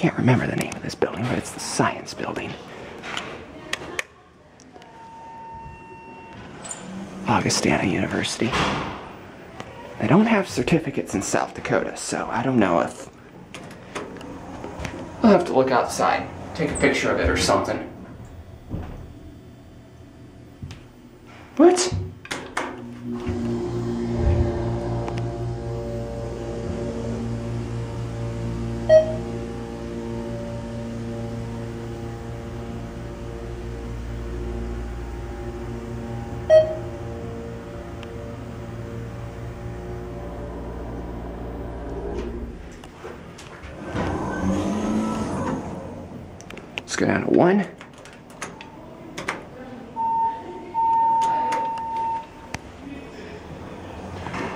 can't remember the name of this building, but it's the science building. Augustana University. They don't have certificates in South Dakota, so I don't know if. I'll have to look outside, take a picture of it or something. What? Go down to one.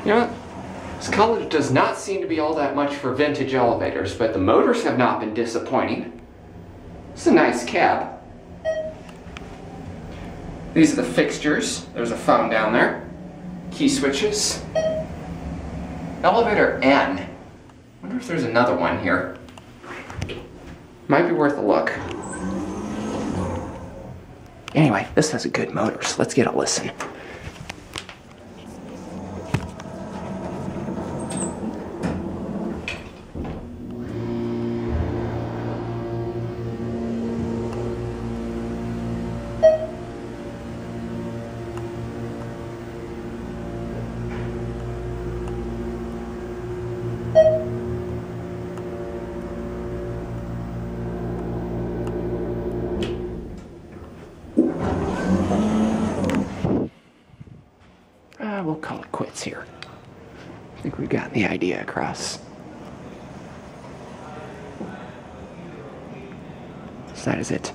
You know? This college does not seem to be all that much for vintage elevators, but the motors have not been disappointing. It's a nice cab. These are the fixtures. There's a phone down there. Key switches. Elevator N. wonder if there's another one here. Might be worth a look. Anyway, this has a good motor, so let's get a listen. We'll call it quits here. I think we've gotten the idea across. So that is it.